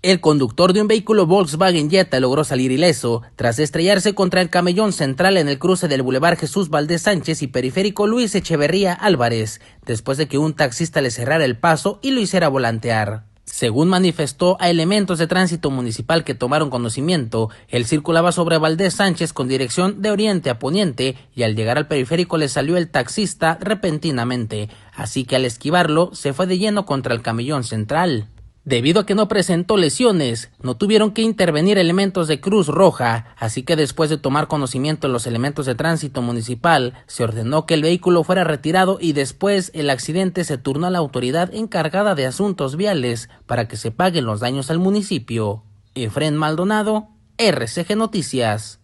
El conductor de un vehículo Volkswagen Jetta logró salir ileso tras estrellarse contra el camellón central en el cruce del Boulevard Jesús Valdés Sánchez y periférico Luis Echeverría Álvarez, después de que un taxista le cerrara el paso y lo hiciera volantear. Según manifestó a elementos de tránsito municipal que tomaron conocimiento, él circulaba sobre Valdés Sánchez con dirección de oriente a poniente y al llegar al periférico le salió el taxista repentinamente, así que al esquivarlo se fue de lleno contra el camellón central. Debido a que no presentó lesiones, no tuvieron que intervenir elementos de Cruz Roja, así que después de tomar conocimiento de los elementos de tránsito municipal, se ordenó que el vehículo fuera retirado y después el accidente se turnó a la autoridad encargada de asuntos viales para que se paguen los daños al municipio. Efren Maldonado, RCG Noticias.